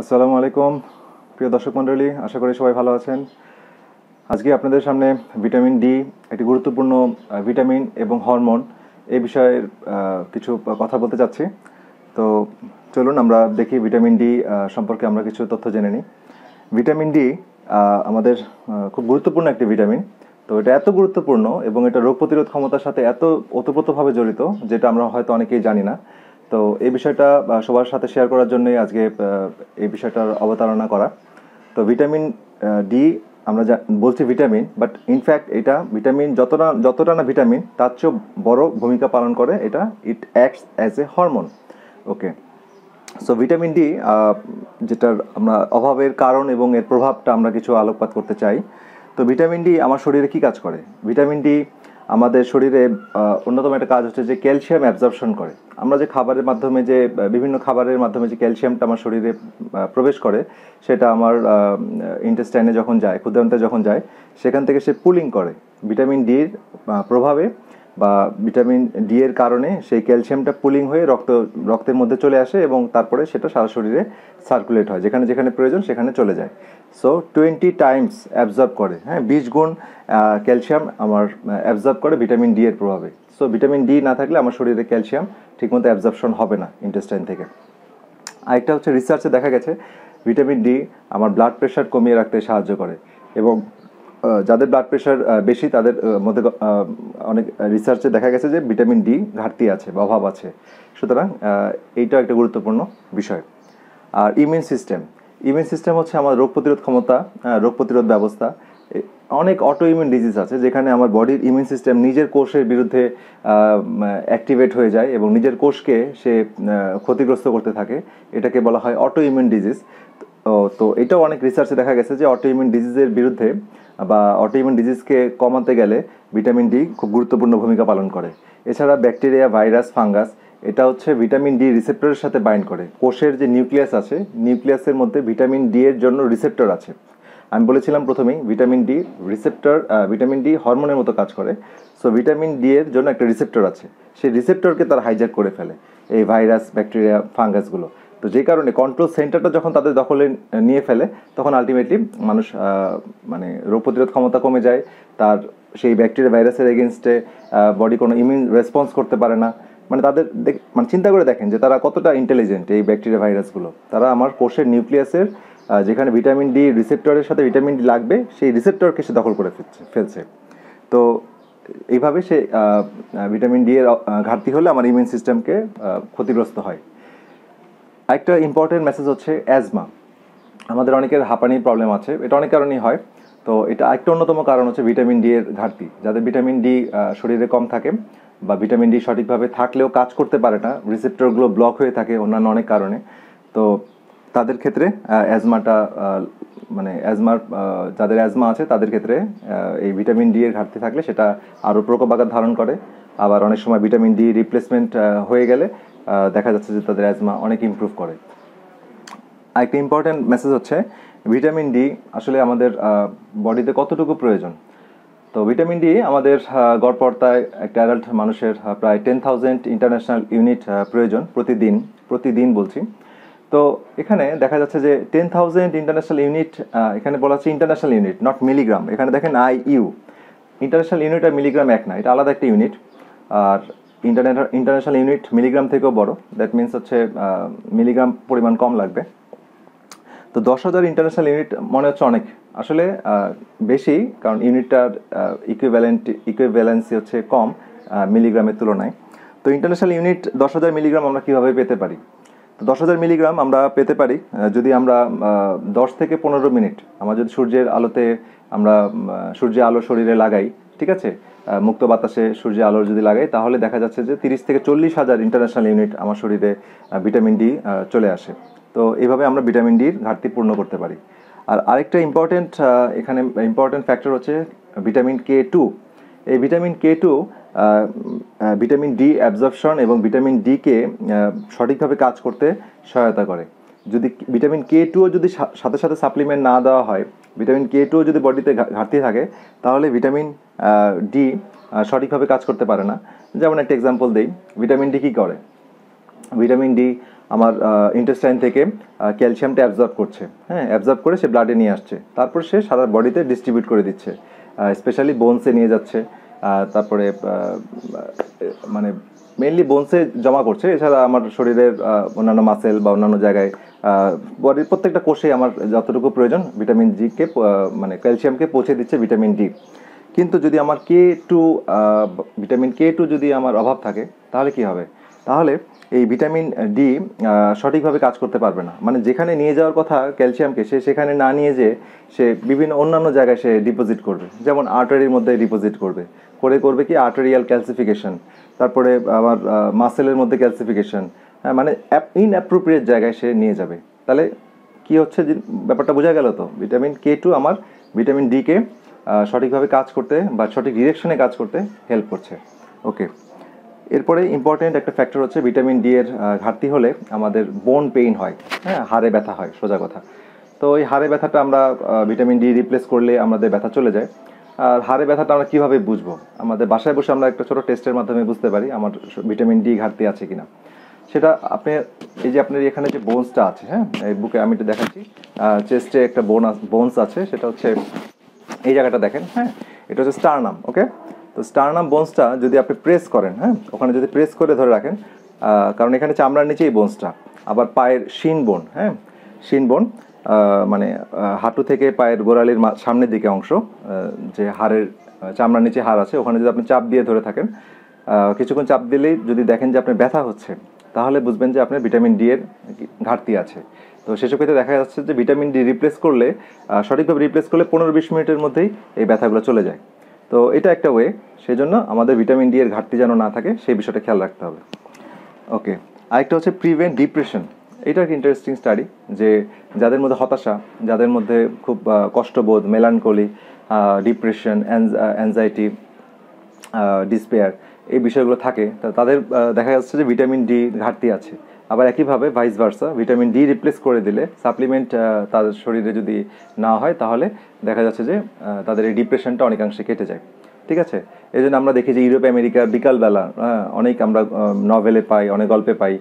আসসালামু আলাইকুম, প্রিয় দর্শক মণ্ডলী, আশা করি সবাই ভালো আছেন। আজকে আপনাদের সামনে ভিটামিন ডি, একটি গুরুত্বপূর্ণ ভিটামিন এবং হরমোন এই বিষয়ে কিছু কথা বলতে চাচ্ছি। তো চলুন আমরা দেখি ভিটামিন ডি সম্পর্কে আমরা কিছু তথ্য জেনে নিই। ভিটামিন ডি আমাদের খুব গুরুত্বপূর্ণ একটি ভিটামিন। তো এটা এত গুরুত্বপূর্ণ এবং এটা রোগ প্রতিরোধ ক্ষমতার সাথে এত ওতপ্রোতভাবে জড়িত, যেটা আমরা হয়তো অনেকেই জানি না। তো এই বিষয়টা সবার সাথে শেয়ার করার জন্যই আজকে এই বিষয়টার অবতারণা করা। তো ভিটামিন ডি আমরা যা, বলছি ভিটামিন বাট ইনফ্যাক্ট এটা ভিটামিন যতটা যতটা না ভিটামিন তার চেয়েও বড় ভূমিকা পালন করে, এটা it acts as a hormone okay so vitamin D যেটার আমরা অভাবের কারণ এবং এর প্রভাবটা আমরা কিছু আলোকপাত করতে চাই। তো ভিটামিন ডি আমার শরীরে কি কাজ করে? ভিটামিন ডি আমাদের শরীরে অন্যতম একটা কাজ হচ্ছে যে ক্যালসিয়াম অ্যাবজর্পশন করে। আমরা যে খাবারের মাধ্যমে যে বিভিন্ন খাবারের মাধ্যমে যে ক্যালসিয়ামটা আমার শরীরে প্রবেশ করে, সেটা আমার ইন্টেস্টাইনে যখন যায় ক্ষুদ্রান্তে যখন যায়, সেখান থেকে সে পুলিং করে। ভিটামিন ডির প্রভাবে বা ভিটামিন ডি এর কারণে সেই ক্যালসিয়ামটা পুলিং হয়ে রক্ত, রক্তের মধ্যে চলে আসে এবং তারপরে সেটা সারা শরীরে সার্কুলেট হয়। যেখানে যেখানে প্রয়োজন সেখানে চলে যায়। সো টোয়েন্টি টাইমস অ্যাবজর্ব করে। হ্যাঁ বিশ গুণ ক্যালসিয়াম আমার অ্যাবজর্ব করে ভিটামিন ডি এর প্রভাবে। সো ভিটামিন ডি না থাকলে আমার শরীরে ক্যালসিয়াম ঠিকমতো অ্যাবজর্পশন হবে না ইন্টেস্টাইন থেকে। আরেকটা হচ্ছে রিসার্চে দেখা গেছে, ভিটামিন ডি আমার ব্লাড প্রেশার কমিয়ে রাখতে সাহায্য করে এবং যাদের ব্লাড প্রেশার বেশি, তাদের মধ্যে অনেক রিসার্চে দেখা গেছে যে ভিটামিন ডি ঘাটতি আছে বা অভাব আছে। সুতরাং এইটাও একটা গুরুত্বপূর্ণ বিষয়। আর ইমিউন সিস্টেম ইমিউন সিস্টেম হচ্ছে আমার রোগ প্রতিরোধ ক্ষমতা রোগ প্রতিরোধ ব্যবস্থা। অনেক অটো ইমিউন ডিজিজ আছে যেখানে আমার বডির ইমিউন সিস্টেম নিজের কোষের বিরুদ্ধে অ্যাক্টিভেট হয়ে যায় এবং নিজের কোষকে সে ক্ষতিগ্রস্ত করতে থাকে। এটাকে বলা হয় অটো ইমিউন ডিজিজ তো এটাও অনেক রিসার্চে দেখা গেছে যে অটো ইমিউন ডিজিজের বিরুদ্ধে বা অটো ইমিউন ডিজিজকে কমাতে গেলে ভিটামিন ডি খুব গুরুত্বপূর্ণ ভূমিকা পালন করে। এছাড়া ব্যাকটেরিয়া ভাইরাস ফাঙ্গাস এটা হচ্ছে ভিটামিন ডি রিসেপ্টরের সাথে বাইন্ড করে। কোষের যে নিউক্লিয়াস আছে নিউক্লিয়াসের মধ্যে ভিটামিন ডি এর জন্য রিসেপ্টর আছে। আমি বলেছিলাম প্রথমেই vitamin D receptor vitamin D হরমোনের মতো কাজ করে। সো ভিটামিন ডি এর জন্য একটা রিসেপ্টর আছে। সেই রিসেপ্টরকে তারা হাইজ্যাক করে ফেলে। এই ভাইরাস ব্যাকটেরিয়া ফাঙ্গাসগুলো তো যে কারণে কন্ট্রোল সেন্টারটা যখন তাদের দখলে নিয়ে ফেলে, তখন আলটিমেটলি মানুষ মানে রোগ প্রতিরোধ ক্ষমতা কমে যায়। তার সেই ব্যাকটেরিয়া ভাইরাসের এগেনস্টে বডি কোনো ইমিউন রেসপন্স করতে পারে না। মানে তাদের মানে চিন্তা করে দেখেন যে তারা কতটা ইন্টেলিজেন্ট এই ব্যাকটেরিয়া ভাইরাসগুলো তারা আমার কোষের নিউক্লিয়াসের যেখানে ভিটামিন ডি রিসেপ্টরের সাথে ভিটামিন ডি লাগবে, সেই রিসেপ্টরকে সে দখল করে ফেলছে ফেলছে। তো এইভাবে সে ভিটামিন ডি এর ঘাটতি হলে আমার ইমিউন সিস্টেমকে ক্ষতিগ্রস্ত হয়। একটা ইম্পর্টেন্ট মেসেজ হচ্ছে অ্যাজমা আমাদের অনেকের হাঁপানির প্রবলেম আছে, এটা অনেক কারণেই হয়। তো এটা একটা অন্যতম কারণ হচ্ছে ভিটামিন ডি এর ঘাটতি। যাদের ভিটামিন ডি শরীরে কম থাকে বা ভিটামিন ডি সঠিকভাবে থাকলেও কাজ করতে পারে না রিসেপ্টরগুলো ব্লক হয়ে থাকে অন্যান্য অনেক কারণে, তো তাদের ক্ষেত্রে অ্যাজমাটা মানে অ্যাজমার যাদের অ্যাজমা আছে তাদের ক্ষেত্রে এই ভিটামিন ডি এর ঘাটতি থাকলে সেটা আরও প্রকোপ আকার ধারণ করে। আবার অনেক সময় ভিটামিন ডি রিপ্লেসমেন্ট হয়ে গেলে দেখা যাচ্ছে যে তাদের অ্যাজমা অনেক ইমপ্রুভ করে। আরেকটা ইম্পর্ট্যান্ট মেসেজ হচ্ছে ভিটামিন ডি আসলে আমাদের বডিতে কতটুকু প্রয়োজন? তো ভিটামিন ডি আমাদের গড়পড়তায় একটা অ্যাডাল্ট মানুষের প্রায় টেন থাউজেন্ড ইন্টারন্যাশনাল ইউনিট প্রয়োজন প্রতিদিন প্রতিদিন বলছি। তো এখানে দেখা যাচ্ছে যে টেন থাউজেন্ড ইন্টারন্যাশনাল ইউনিট এখানে বলা হচ্ছে ইন্টারন্যাশনাল ইউনিট নট মিলিগ্রাম এখানে দেখেন আই ইউ ইন্টারন্যাশনাল ইউনিট আর মিলিগ্রাম এক না, এটা আলাদা একটা ইউনিট আর ইন্টারনেট ইন্টারন্যাশনাল ইউনিট মিলিগ্রাম থেকেও বড়। দ্যাট মিনস হচ্ছে মিলিগ্রাম পরিমাণ কম লাগবে। তো দশ হাজার ইন্টারন্যাশনাল ইউনিট মনে হচ্ছে অনেক। আসলে বেশি, কারণ ইউনিটটার ইকুইভ্যালেন্ট ইকুইভ্যালেন্সি হচ্ছে কম মিলিগ্রামের তুলনায়। তো ইন্টারন্যাশনাল ইউনিট দশ হাজার মিলিগ্রাম আমরা কীভাবে পেতে পারি? তো দশ হাজার মিলিগ্রাম আমরা পেতে পারি যদি আমরা দশ থেকে পনেরো মিনিট, আমরা যদি সূর্যের আলোতে, আমরা সূর্যের আলো শরীরে লাগাই, ঠিক আছে? মুক্ত বাতাসে সূর্যের আলোর যদি লাগাই, তাহলে দেখা যাচ্ছে যে তিরিশ থেকে চল্লিশ হাজার ইন্টারন্যাশনাল ইউনিট আমার শরীরে ভিটামিন ডি চলে আসে। তো এইভাবে আমরা ভিটামিন ডির ঘাটতি পূর্ণ করতে পারি। আর আরেকটা ইম্পর্টেন্ট এখানে ইম্পর্টেন্ট ফ্যাক্টর হচ্ছে ভিটামিন কে টু এই vitamin K two vitamin D absorption এবং ভিটামিন ডিকে সঠিকভাবে কাজ করতে সহায়তা করে। যদি ভিটামিন কে টুও যদি সাথে সাথে সাপ্লিমেন্ট না দেওয়া হয় ভিটামিন কে টু যদি বডিতে ঘাটতি থাকে, তাহলে ভিটামিন ডি সঠিকভাবে কাজ করতে পারে না। যেমন একটা এক্সাম্পল দেই, ভিটামিন ডি কী করে? ভিটামিন ডি আমার ইন্টেস্টাইন থেকে ক্যালসিয়ামটা অ্যাবজর্ব করছে। হ্যাঁ অ্যাবজর্ব করে সে ব্লাডে নিয়ে আসছে। তারপর সে সারা বডিতে ডিস্ট্রিবিউট করে দিচ্ছে। স্পেশালি বোনসে নিয়ে যাচ্ছে। তারপরে মানে মেনলি বোনসে জমা করছে। এছাড়া আমার শরীরের অন্যান্য মাসেল বা অন্যান্য জায়গায় বডির প্রত্যেকটা কোষে আমার যতটুকু প্রয়োজন ভিটামিন জিকে মানে ক্যালসিয়ামকে পৌঁছে দিচ্ছে ভিটামিন ডি কিন্তু যদি আমার K two vitamin K two যদি আমার অভাব থাকে, তাহলে কি হবে? তাহলে এই ভিটামিন ডি সঠিকভাবে কাজ করতে পারবে না। মানে যেখানে নিয়ে যাওয়ার কথা ক্যালসিয়ামকে সে সেখানে না নিয়ে যেয়ে সে বিভিন্ন অন্যান্য জায়গায় সে ডিপোজিট করবে। যেমন আর্টারির মধ্যে ডিপোজিট করবে। করে করবে কি আর্টারিয়াল ক্যালসিফিকেশন তারপরে আবার মাসেলের মধ্যে ক্যালসিফিকেশন মানে ইনঅ্যাপ্রোপ্রিয়েট জায়গায় সে নিয়ে যাবে। তাহলে কি হচ্ছে ব্যাপারটা বোঝা গেল তো? ভিটামিন কে টু আমার ভিটামিন ডিকে সঠিকভাবে কাজ করতে বা সঠিক ডিরেকশনে কাজ করতে হেল্প করছে। ওকে এরপরে ইম্পর্টেন্ট একটা ফ্যাক্টর হচ্ছে ভিটামিন ডি এর ঘাটতি হলে আমাদের বোন পেইন হয়। হ্যাঁ হাড়ে ব্যথা হয়, সোজা কথা। তো এই হাড়ে ব্যথাটা আমরা ভিটামিন ডি রিপ্লেস করলে আমাদের ব্যথা চলে যায়। আর হাড়ে ব্যথাটা আমরা কীভাবে বুঝব? আমাদের বাসায় বসে আমরা একটা ছোটো টেস্টের মাধ্যমে বুঝতে পারি আমার ভিটামিন ডি ঘাটতি আছে কিনা। সেটা আপনি, এই যে আপনার এখানে যে বোনসটা আছে হ্যাঁ এই বুকে আমি একটু দেখাচ্ছি চেস্টে একটা বোন বোনস আছে, সেটা হচ্ছে এই জায়গাটা দেখেন হ্যাঁ এটা হচ্ছে স্টারনাম ওকে তো স্টারনাম বোনসটা যদি আপনি প্রেস করেন হ্যাঁ ওখানে যদি প্রেস করে ধরে রাখেন কারণ এখানে চামড়ার নিচেই বোনসটা আবার পায়ের শিন বোন হ্যাঁ শিন বোন মানে হাঁটু থেকে পায়ের গোড়ালির সামনের দিকে অংশ যে হাড়ের চামড়ার নিচে হাড় আছে, ওখানে যদি আপনি চাপ দিয়ে ধরে থাকেন কিছুক্ষণ চাপ দিলেই যদি দেখেন যে আপনার ব্যথা হচ্ছে তাহলে বুঝবেন যে আপনার ভিটামিন ডি এর ঘাটতি আছে। তো সেসব ক্ষেত্রে দেখা যাচ্ছে যে ভিটামিন ডি রিপ্লেস করলে সঠিকভাবে রিপ্লেস করলে পনেরো বিশ মিনিটের মধ্যেই এই ব্যথাগুলো চলে যায়। তো এটা একটা ওয়ে সেই জন্য আমাদের ভিটামিন ডি এর ঘাটতি যেন না থাকে, সেই বিষয়টা খেয়াল রাখতে হবে। ওকে আরেকটা হচ্ছে প্রিভেন্ট ডিপ্রেশন এটা একটা ইন্টারেস্টিং স্টাডি যে যাদের মধ্যে হতাশা, যাদের মধ্যে খুব কষ্টবোধ মেলানকলি ডিপ্রেশন অ্যাংজাইটি ডিসপেয়ার এই বিষয়গুলো থাকে তাদের দেখা যাচ্ছে যে ভিটামিন ডি ঘাটতি আছে। আবার একইভাবে vice versa vitamin D replace করে দিলে সাপ্লিমেন্ট তাদের শরীরে যদি না হয়, তাহলে দেখা যাচ্ছে যে তাদের এই ডিপ্রেশনটা অনেকাংশে কেটে যায়। ঠিক আছে? এই জন্য আমরা দেখি যে ইউরোপ, আমেরিকা বিকালবেলা অনেক আমরা নভেলে পাই, অনেক গল্পে পাই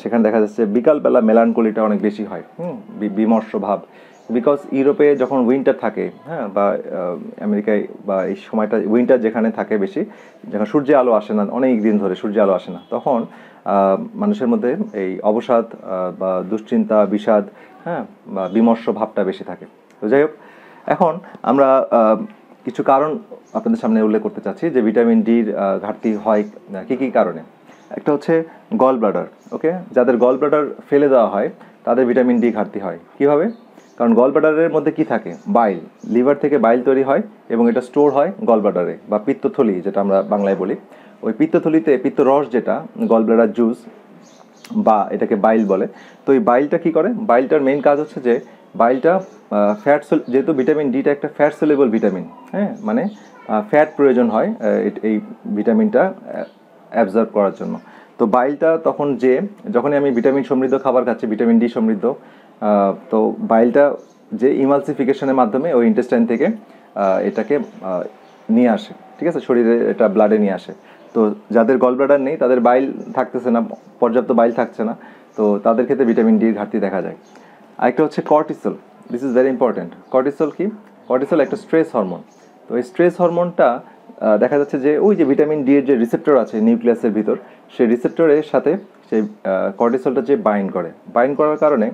সেখানে দেখা যাচ্ছে বিকালবেলা মেলানকলিটা অনেক বেশি হয়। হুম বিমর্ষ ভাব। বিকজ ইউরোপে যখন উইন্টার থাকে হ্যাঁ বা আমেরিকায় বা এই সময়টা উইন্টার যেখানে থাকে বেশি, যখন সূর্যের আলো আসে না, অনেক দিন ধরে সূর্যের আলো আসে না, তখন মানুষের মধ্যে এই অবসাদ বা দুশ্চিন্তা, বিষাদ হ্যাঁ বা বিমর্ষ ভাবটা বেশি থাকে। তো যাই হোক, এখন আমরা কিছু কারণ আপনাদের সামনে উল্লেখ করতে চাচ্ছি যে ভিটামিন ডির ঘাটতি হয় কি কি কারণে। একটা হচ্ছে গল ব্লাডার ওকে যাদের গল ব্লাডার ফেলে দেওয়া হয়, তাদের ভিটামিন ডি ঘাটতি হয়। কীভাবে? কারণ গল ব্লাডারের মধ্যে কি থাকে? বাইল লিভার থেকে বাইল তৈরি হয় এবং এটা স্টোর হয় গল ব্লাডারে বা পিত্তথলি, যেটা আমরা বাংলায় বলি। ওই পিত্তথলিতে পিত্তরস যেটা গল ব্লাডার জুস বা এটাকে বাইল বলে। তো এই বাইলটা কি করে? বাইলটার মেইন কাজ হচ্ছে যে বাইলটা ফ্যাট যেহেতু ভিটামিন ডিটা একটা ফ্যাট সোলেবল ভিটামিন হ্যাঁ? মানে ফ্যাট প্রয়োজন হয় এই ভিটামিনটা অ্যাবজর্ব করার জন্য। তো বাইলটা তখন যে, যখনই আমি ভিটামিন সমৃদ্ধ খাবার খাচ্ছি ভিটামিন ডি সমৃদ্ধ তো বাইলটা যে ইমালসিফিকেশনের মাধ্যমে ওই ইন্টেস্টাইন থেকে এটাকে নিয়ে আসে, ঠিক আছে? শরীরে এটা ব্লাডে নিয়ে আসে। তো যাদের গল ব্লাডার নেই, তাদের বাইল থাকতেছে না, পর্যাপ্ত বাইল থাকছে না, তো তাদের ক্ষেত্রে ভিটামিন ডির ঘাটতি দেখা যায়। আরেকটা হচ্ছে cortisol this is very important cortisol কি? কর্টিসল একটা স্ট্রেস হরমোন তো এই স্ট্রেস হরমোনটা দেখা যাচ্ছে যে ওই যে ভিটামিন ডি এর যে রিসেপ্টর আছে নিউক্লিয়াসের ভিতর, সেই রিসেপ্টরের সাথে, সেই কর্টিসলটা যে বাইন্ড করে। বাইন্ড করার কারণে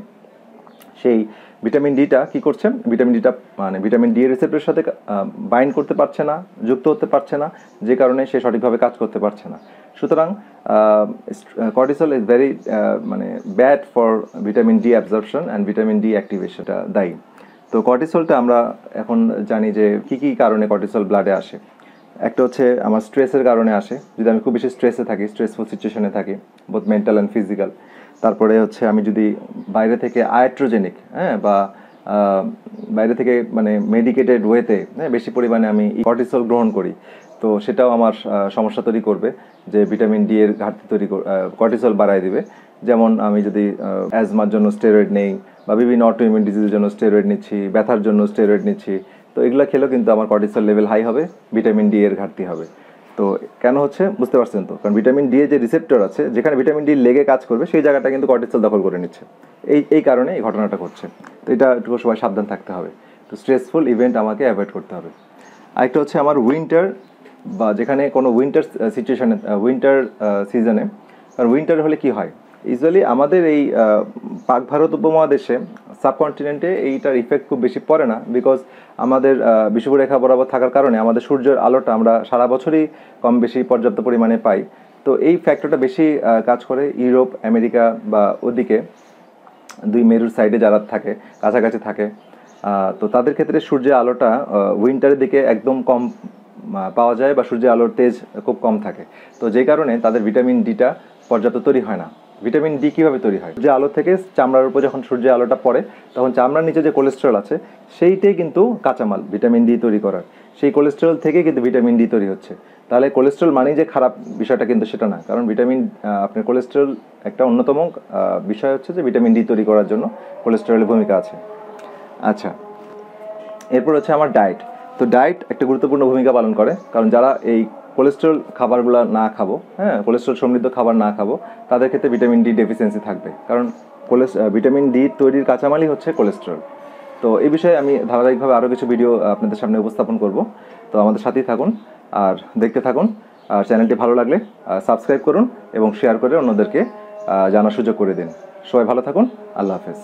সেই ভিটামিন ডিটা কি করছে? ভিটামিন ডিটা মানে ভিটামিন ডি এর রিসেপ্টরের সাথে বাইন্ড করতে পারছে না, যুক্ত হতে পারছে না, যে কারণে সে সঠিকভাবে কাজ করতে পারছে না। সুতরাং কর্টিসল ইজ ভেরি মানে bad for vitamin D absorption and vitamin D অ্যাক্টিভেশনটা দায়ী। তো কর্টিসলটা আমরা এখন জানি যে কি কি কারণে কর্টিসল ব্লাডে আসে। একটা হচ্ছে আমার স্ট্রেসের কারণে আসে। যদি আমি খুব বেশি স্ট্রেসে থাকি স্ট্রেসফুল সিচুয়েশনে থাকি বোথ মেন্টাল অ্যান্ড ফিজিক্যাল তারপরে হচ্ছে আমি যদি বাইরে থেকে আয়াট্রোজেনিক হ্যাঁ বা বাইরে থেকে মানে মেডিকেটেড ওয়েতে হ্যাঁ বেশি পরিমাণে আমি কর্টিসল গ্রহণ করি, তো সেটাও আমার সমস্যা তৈরি করবে যে ভিটামিন ডি এর ঘাটতি তৈরি কর্টিসল বাড়ায় দিবে। যেমন আমি যদি অ্যাজমার জন্য স্টেরয়েড নেই, বা বিভিন্ন অটোইমিউন ডিজিজের জন্য স্টেরয়েড নিচ্ছি, ব্যথার জন্য স্টেরয়েড নিচ্ছি তো এগুলো খেলেও কিন্তু আমার কর্টিসল লেভেল হাই হবে ভিটামিন ডি এর ঘাটতি হবে। তো কেন হচ্ছে? বুঝতে পারছেন তো? কারণ ভিটামিন ডি এর যে রিসেপ্টর আছে, যেখানে ভিটামিন ডি লেগে কাজ করবে, সেই জায়গাটা কিন্তু কর্টিসল দখল করে নিচ্ছে। এই এই কারণে এই ঘটনাটা ঘটছে। তো এটা একটু সবাই সাবধান থাকতে হবে। তো স্ট্রেসফুল ইভেন্ট আমাকে অ্যাভয়েড করতে হবে। আরেকটা হচ্ছে আমার উইন্টার বা যেখানে কোনো উইন্টার সিচুয়েশানে উইন্টার সিজনে কারণ উইন্টার হলে কি হয়? ইউজুয়ালি আমাদের এই পাক ভারত উপমহাদেশে, সাবকন্টিনেন্টে এইটার ইফেক্ট খুব বেশি পড়ে না বিকজ আমাদের বিষুবরেখা বরাবর থাকার কারণে আমাদের সূর্যের আলোটা আমরা সারা বছরই কম বেশি পর্যাপ্ত পরিমাণে পাই। তো এই ফ্যাক্টরটা বেশি কাজ করে ইউরোপ, আমেরিকা বা ওদিকে দুই মেরুর সাইডে যারা থাকে, কাছাকাছি থাকে তো তাদের ক্ষেত্রে সূর্যের আলোটা উইন্টারের দিকে একদম কম পাওয়া যায় বা সূর্যের আলোর তেজ খুব কম থাকে। তো যে কারণে তাদের ভিটামিন ডিটা পর্যাপ্ত তৈরি হয় না। ভিটামিন ডি কীভাবে তৈরি হয়? যে আলো থেকে চামড়ার উপর যখন সূর্যের আলোটা পড়ে, তখন চামড়ার নিচে যে কোলেস্টেরল আছে, সেইটাই কিন্তু কাঁচামাল, ভিটামিন ডি তৈরি করার। সেই কোলেস্টেরল থেকে কিন্তু ভিটামিন ডি তৈরি হচ্ছে। তাহলে কোলেস্টেরল মানেই যে খারাপ বিষয়টা কিন্তু সেটা না। কারণ ভিটামিন আপনার কোলেস্টেরল একটা অন্যতম বিষয় হচ্ছে যে ভিটামিন ডি তৈরি করার জন্য কোলেস্টেরলের ভূমিকা আছে। আচ্ছা এরপর হচ্ছে আমার ডায়েট তো ডায়েট একটা গুরুত্বপূর্ণ ভূমিকা পালন করে। কারণ যারা এই কোলেস্ট্রল খাবারগুলো না খাব হ্যাঁ কোলেস্ট্রল সমৃদ্ধ খাবার না খাব, তাদের ক্ষেত্রে ভিটামিন ডি ডেফিসিয়েন্সি থাকবে। কারণ কোলেস ভিটামিন ডি তৈরির কাঁচামালই হচ্ছে কোলেস্ট্রল তো এই বিষয়ে আমি ধারাবাহিকভাবে আরও কিছু ভিডিও আপনাদের সামনে উপস্থাপন করব। তো আমাদের সাথেই থাকুন আর দেখতে থাকুন। আর চ্যানেলটি ভালো লাগলে সাবস্ক্রাইব করুন এবং শেয়ার করে অন্যদেরকে জানার সুযোগ করে দিন। সবাই ভালো থাকুন, আল্লাহ হাফেজ।